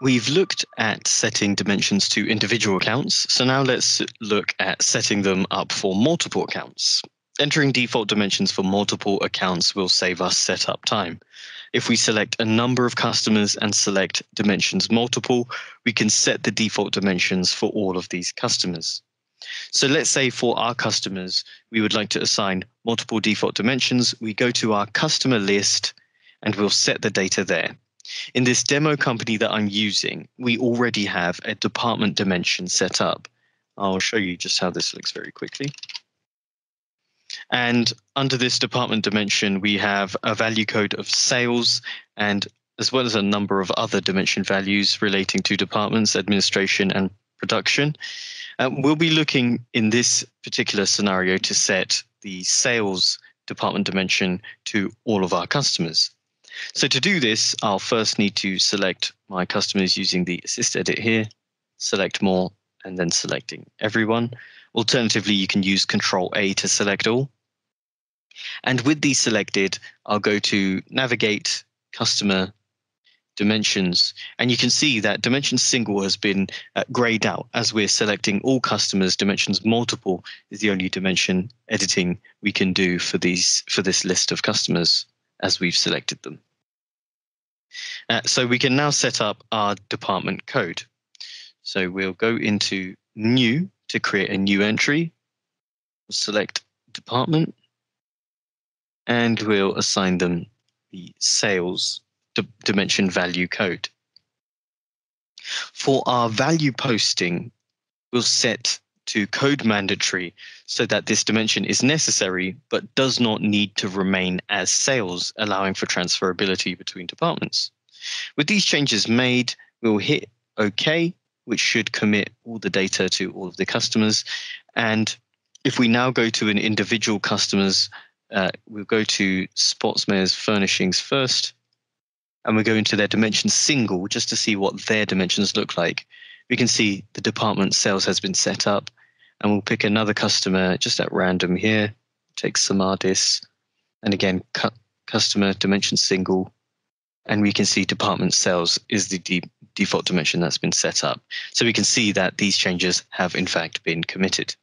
We've looked at setting dimensions to individual accounts, so now let's look at setting them up for multiple accounts. Entering default dimensions for multiple accounts will save us setup time. If we select a number of customers and select dimensions multiple, we can set the default dimensions for all of these customers. So let's say for our customers, we would like to assign multiple default dimensions. We go to our customer list and we'll set the data there. In this demo company that I'm using, we already have a department dimension set up. I'll show you just how this looks very quickly. And under this department dimension, we have a value code of sales and as well as a number of other dimension values relating to departments, administration, and production. Um, we'll be looking in this particular scenario to set the sales department dimension to all of our customers. So to do this, I'll first need to select my customers using the assist edit here, select more, and then selecting everyone. Alternatively, you can use Control A to select all. And with these selected, I'll go to navigate customer dimensions. And you can see that dimension single has been uh, grayed out as we're selecting all customers. Dimensions multiple is the only dimension editing we can do for these for this list of customers as we've selected them. Uh, so we can now set up our department code. So we'll go into new to create a new entry. Select department and we'll assign them the sales dimension value code. For our value posting, we'll set to code mandatory so that this dimension is necessary but does not need to remain as sales, allowing for transferability between departments. With these changes made, we'll hit OK, which should commit all the data to all of the customers. And if we now go to an individual customers, uh, we'll go to Spotsmeyer's Furnishings first, and we go into their dimension single just to see what their dimensions look like. We can see the department sales has been set up and we'll pick another customer just at random here, take Samadis, and again, cu- customer dimension single, and we can see department sales is the de- default dimension that's been set up. So we can see that these changes have in fact been committed.